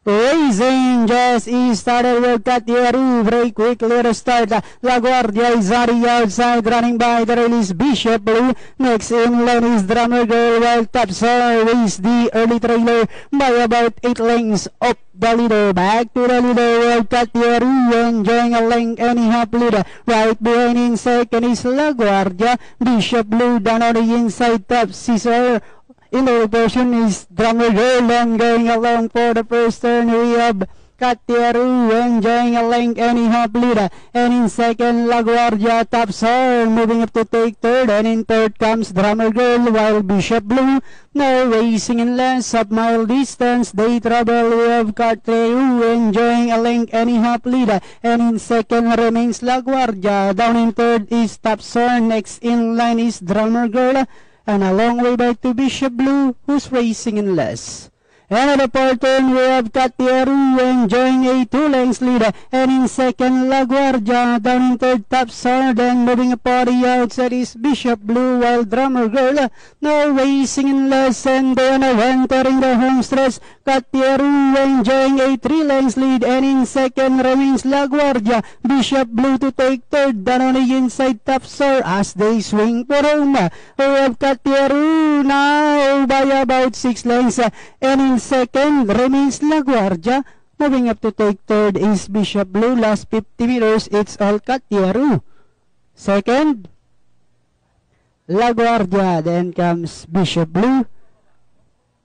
Racing just is started with Katieru. Very quickly to start. La Guardia is the outside, running by the release Bishop Blue. Next in line is Drummer Girl, while top is the early trailer by about 8 lengths up the leader. Back to the leader with Katieru, enjoying a length and a half lead. Right behind in second is La Guardia. Bishop Blue down on the inside, top Caesar in the version is drummer girl and going along for the first turn. We have Katieru enjoying a length and a half lead and in second LaGuardia top star moving up to take third. And in third comes drummer girl while Bishop Blue now racing in less of mile distance they we have Katieru enjoying a length and a half lead and in second remains LaGuardia. Down in third is top star next in line is drummer girl and a long way back to Bishop Blue, who's racing in less. And at the fourth turn, we have Katieru enjoying a two lengths lead. And in second, La Guardia. Down in third, Top Sword. And moving a party outside is Bishop Blue, while Drummer Girl now racing in less. And then entering the home stretch, Katieru enjoying a three lengths lead. And in second remains La Guardia. Bishop Blue to take third. Down on the inside, Top as they swing for home. We have Katieru now by about six lengths. And in second remains La Guardia. Moving up to take third is Bishop Blue. Last 50 meters, it's all Katieru. Second, La Guardia. Then comes Bishop Blue.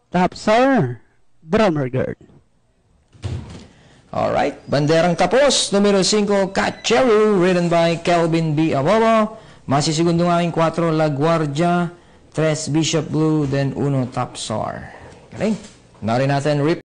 Top star, Drummer Girl. Alright, banderang tapos, numero 5, Kacheru, ridden by Kelvin B. Awowo. Masisigundo ng aking 4, La Guardia, 3, Bishop Blue, then 1, Top Star. Galing. Narin natin, Rip